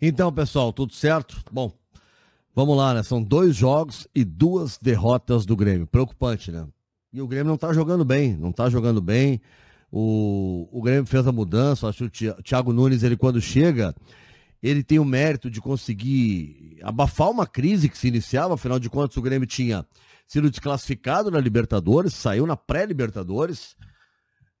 Então, pessoal, tudo certo? Bom, vamos lá, né? São dois jogos e duas derrotas do Grêmio. Preocupante, né? E o Grêmio não tá jogando bem, não tá jogando bem. O, o Grêmio fez a mudança, acho que o Thiago Nunes, ele quando chega, ele tem o mérito de conseguir abafar uma crise que se iniciava, afinal de contas o Grêmio tinha sido desclassificado na Libertadores, saiu na pré-Libertadores.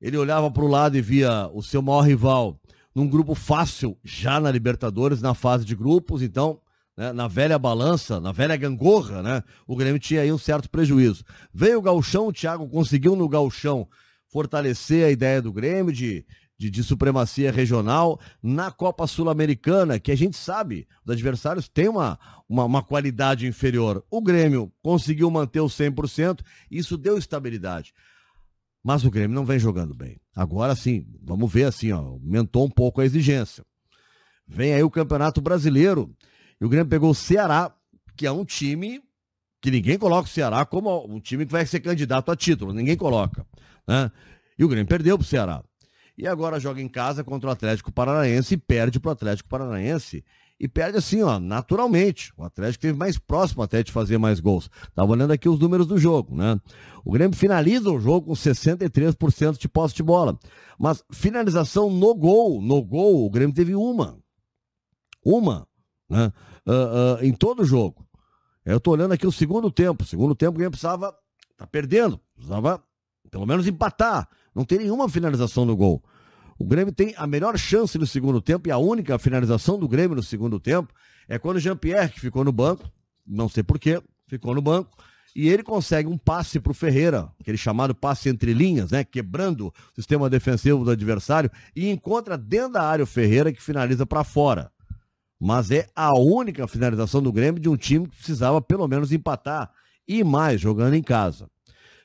Ele olhava para o lado e via o seu maior rival num grupo fácil já na Libertadores, na fase de grupos, então, né, na velha balança, na velha gangorra, né, o Grêmio tinha aí um certo prejuízo. Veio o Galchão, o Thiago conseguiu no Galchão fortalecer a ideia do Grêmio de, de, de supremacia regional na Copa Sul-Americana, que a gente sabe, os adversários têm uma, uma, uma, qualidade inferior. O Grêmio conseguiu manter o 100%, isso deu estabilidade. Mas o Grêmio não vem jogando bem. Agora sim, vamos ver assim, ó, aumentou um pouco a exigência. Vem aí o Campeonato Brasileiro. E o Grêmio pegou o Ceará, que é um time que ninguém coloca o Ceará como um time que vai ser candidato a título. Ninguém coloca. Né? E o Grêmio perdeu para o Ceará. E agora joga em casa contra o Atlético Paranaense e perde para o Atlético Paranaense. E perde assim, ó, naturalmente. O Atlético esteve mais próximo até de fazer mais gols. Estava olhando aqui os números do jogo, né? O Grêmio finaliza o jogo com 63% de posse de bola. Mas finalização no gol, no gol, o Grêmio teve uma. Uma, né? Uh, uh, em todo o jogo. Eu tô olhando aqui o segundo tempo. segundo tempo o Grêmio precisava. Tá perdendo. Precisava pelo menos empatar. Não tem nenhuma finalização no gol. O Grêmio tem a melhor chance no segundo tempo e a única finalização do Grêmio no segundo tempo é quando o Jean-Pierre, que ficou no banco, não sei porquê, ficou no banco, e ele consegue um passe para o Ferreira, aquele chamado passe entre linhas, né? Quebrando o sistema defensivo do adversário, e encontra dentro da área o Ferreira que finaliza para fora. Mas é a única finalização do Grêmio de um time que precisava pelo menos empatar e mais jogando em casa.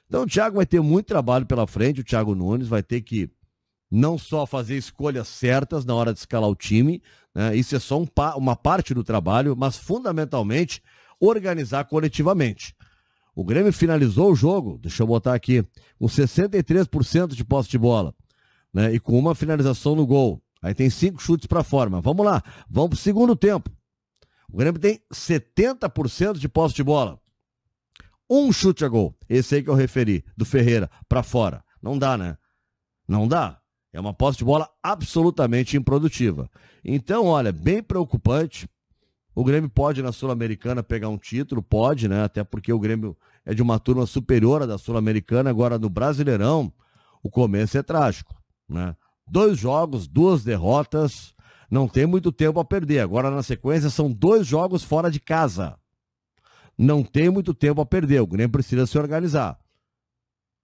Então o Thiago vai ter muito trabalho pela frente, o Thiago Nunes vai ter que não só fazer escolhas certas na hora de escalar o time, né? isso é só um uma parte do trabalho, mas fundamentalmente organizar coletivamente. O Grêmio finalizou o jogo, deixa eu botar aqui, com 63% de posse de bola, né? E com uma finalização no gol. Aí tem cinco chutes para fora. Mas vamos lá, vamos para o segundo tempo. O Grêmio tem 70% de posse de bola. Um chute a gol. Esse aí que eu referi, do Ferreira, para fora. Não dá, né? Não dá. É uma posse de bola absolutamente improdutiva. Então, olha, bem preocupante. O Grêmio pode na Sul-Americana pegar um título, pode, né? Até porque o Grêmio é de uma turma superior à da Sul-Americana. Agora no Brasileirão, o começo é trágico, né? Dois jogos, duas derrotas, não tem muito tempo a perder. Agora na sequência são dois jogos fora de casa. Não tem muito tempo a perder. O Grêmio precisa se organizar.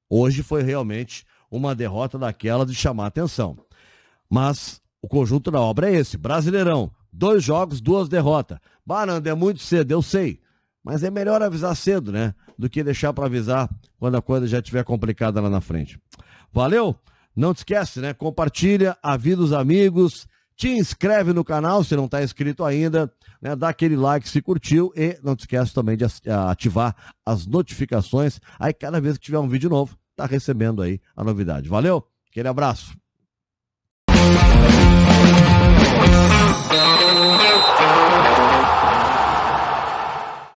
Hoje foi realmente uma derrota daquela de chamar atenção. Mas o conjunto da obra é esse: Brasileirão, dois jogos, duas derrotas. Baranda, é muito cedo, eu sei. Mas é melhor avisar cedo, né? Do que deixar para avisar quando a coisa já estiver complicada lá na frente. Valeu? Não te esquece, né? Compartilha, avisa os amigos, te inscreve no canal se não está inscrito ainda, né? Dá aquele like se curtiu e não te esquece também de ativar as notificações. Aí cada vez que tiver um vídeo novo, tá recebendo aí a novidade. Valeu? Aquele abraço.